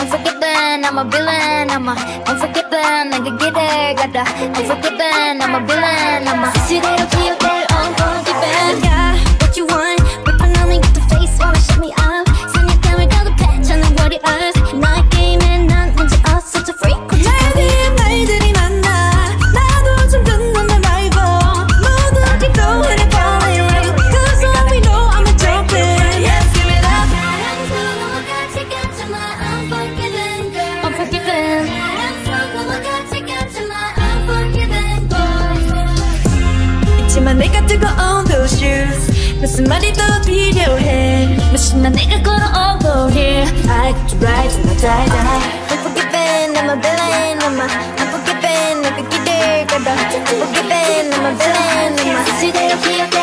Unforgiven. I'm a villain, I'm a. Unforgiven. I'm a gitter, got the forgiven. 있지만 내가 뜨거운 those shoes 무슨 말이 더 필요해 무심한 내가 걸어오고 here I could rise and I die die Unforgiven, I'm a villain I'm a unforgiven, 내가 길을 가다 Unforgiven, I'm a villain I'm a 시대로 기억될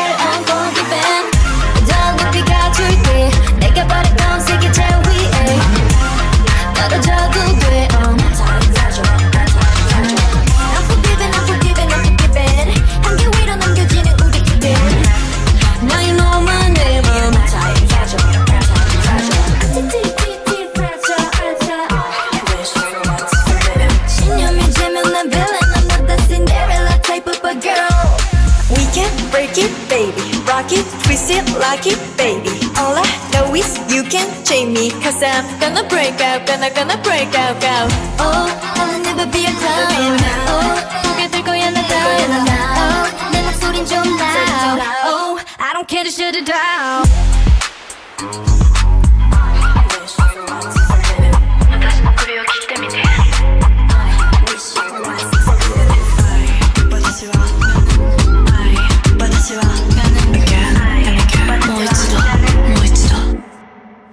Rock it, twist it, lock it baby All I know is you can chain me Cause I'm gonna break out Gonna gonna break out go Oh, I'll never be a clown Oh, 보게 될 거야 나 down Oh, 내 목소린 좀 loud Oh, I don't care to shut it down